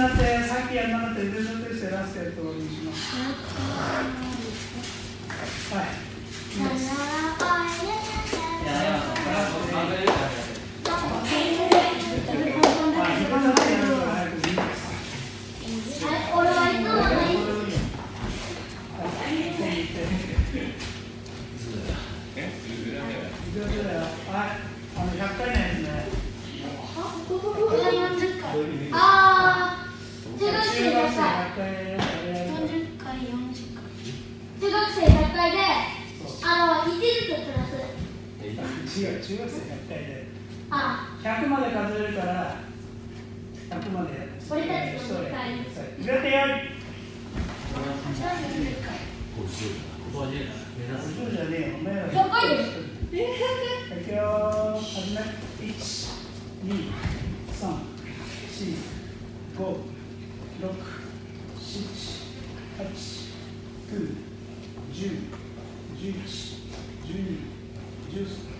なってさっきやらなかったのテストラストやるとにします。はい。はいてやるから早く言います俺はいつもないはい、あの100回のやつね。あー中学生中学生100回100回やるからやるから40回40回中学生100回であの1ずつプラス違う、中学生100回で。あ100まで数えるから、100までやる。俺たちの100回入れてよい。40回そうじゃねえよ、お前ら。100回ですいくよー、始め。1、2、3、4、5、6、7、8、9、10、11、12、13、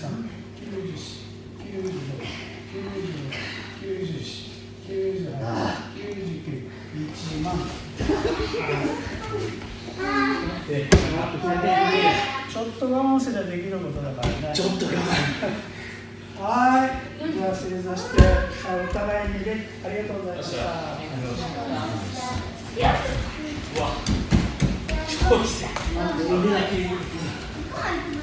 万ちょっと我慢すればできることだからね。ちょっと我慢はい。じゃあ正座して、あお互いにね、ありがとうございました。超きついなんでご飯